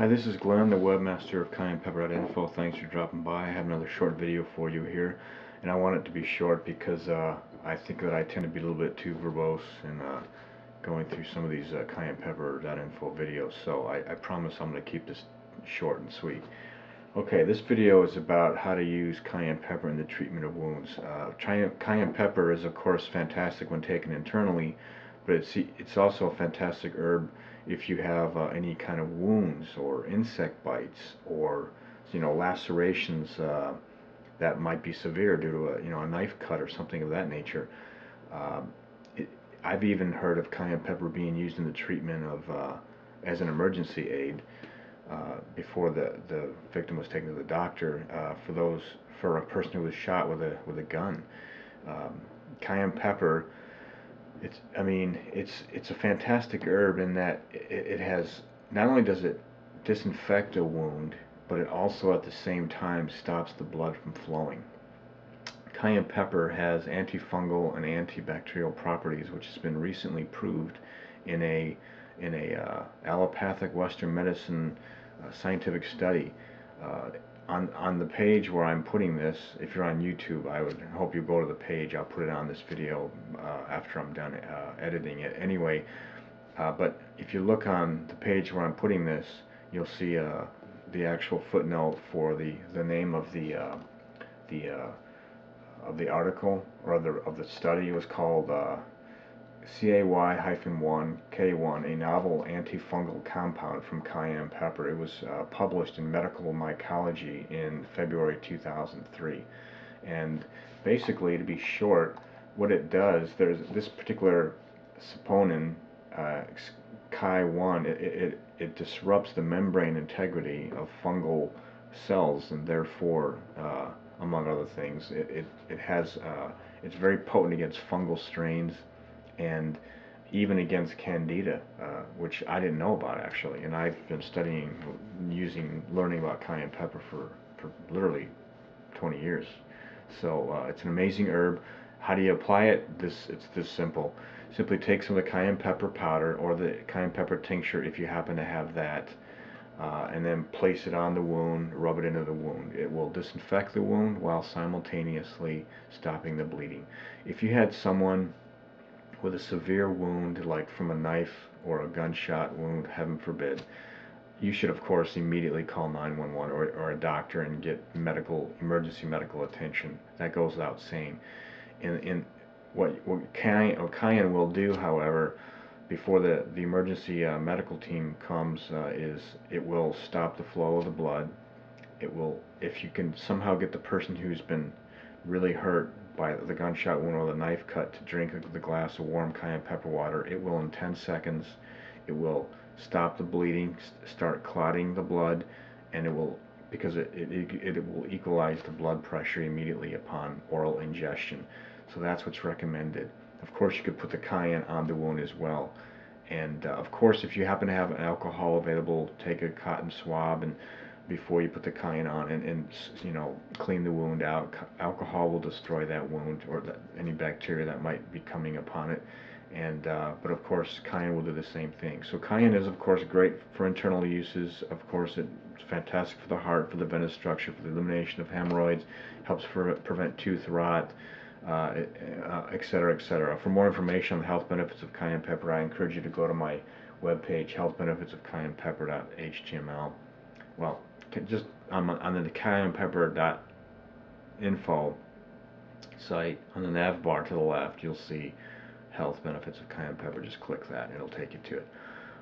Hi, this is Glenn, the webmaster of CayennePepper.info. Thanks for dropping by. I have another short video for you here, and I want it to be short because uh, I think that I tend to be a little bit too verbose in uh, going through some of these uh, CayennePepper.info videos. So I, I promise I'm going to keep this short and sweet. Okay, this video is about how to use cayenne pepper in the treatment of wounds. Uh, cayenne pepper is of course fantastic when taken internally, but it's it's also a fantastic herb if you have uh, any kind of wounds or insect bites or you know lacerations uh, that might be severe due to a you know a knife cut or something of that nature. Um, it, I've even heard of cayenne pepper being used in the treatment of uh, as an emergency aid uh, before the the victim was taken to the doctor uh, for those for a person who was shot with a with a gun. Um, cayenne pepper it's I mean it's it's a fantastic herb in that it, it has not only does it disinfect a wound but it also at the same time stops the blood from flowing. Cayenne pepper has antifungal and antibacterial properties which has been recently proved in a in a uh, allopathic western medicine uh, scientific study uh, on, on the page where I'm putting this, if you're on YouTube, I would hope you go to the page. I'll put it on this video uh, after I'm done uh, editing it. Anyway, uh, but if you look on the page where I'm putting this, you'll see uh, the actual footnote for the, the name of the uh, the uh, of the article or the of the study. It was called CAY-1K1, a novel antifungal compound from cayenne pepper. It was uh, published in Medical Mycology in February 2003. And basically, to be short, what it does, there's this particular saponin, uh, CAY-1, it, it, it disrupts the membrane integrity of fungal cells and therefore, uh, among other things, it, it, it has, uh, it's very potent against fungal strains and even against candida, uh, which I didn't know about actually. And I've been studying, using, learning about cayenne pepper for, for literally 20 years. So uh, it's an amazing herb. How do you apply it? This It's this simple. Simply take some of the cayenne pepper powder or the cayenne pepper tincture if you happen to have that. Uh, and then place it on the wound, rub it into the wound. It will disinfect the wound while simultaneously stopping the bleeding. If you had someone with a severe wound, like from a knife or a gunshot wound, heaven forbid, you should of course immediately call 911 or, or a doctor and get medical emergency medical attention. That goes without saying. And, in what, what Cayenne, will do, however, before the, the emergency uh, medical team comes uh, is it will stop the flow of the blood. It will, if you can somehow get the person who's been really hurt by the gunshot wound or the knife cut to drink the glass of warm cayenne pepper water, it will in 10 seconds, it will stop the bleeding, start clotting the blood, and it will, because it, it, it will equalize the blood pressure immediately upon oral ingestion. So that's what's recommended. Of course, you could put the cayenne on the wound as well. And uh, of course, if you happen to have an alcohol available, take a cotton swab and before you put the cayenne on and, and you know clean the wound out. Alcohol will destroy that wound or that, any bacteria that might be coming upon it. And uh, but of course cayenne will do the same thing. So cayenne is of course great for internal uses. Of course it's fantastic for the heart, for the venous structure, for the elimination of hemorrhoids, helps for, prevent tooth rot. Uh, etc., uh, etc. For more information on the health benefits of cayenne pepper, I encourage you to go to my webpage, healthbenefitsofcayennepepper.html. Well, just on, on the cayennepepper.info site, on the nav bar to the left, you'll see health benefits of cayenne pepper. Just click that and it'll take you to it.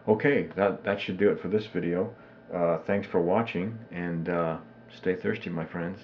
Okay, that, that should do it for this video. Uh, thanks for watching and uh, stay thirsty, my friends.